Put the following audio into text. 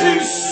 Jesus.